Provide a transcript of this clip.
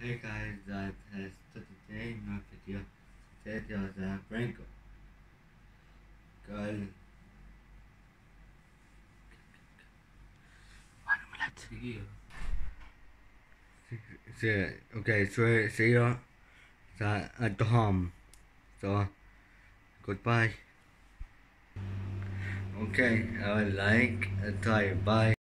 Hey guys, that has today my video. Today was a Franco. Girl. See, okay, so see you at the home. So, goodbye. Okay, I like, try, bye.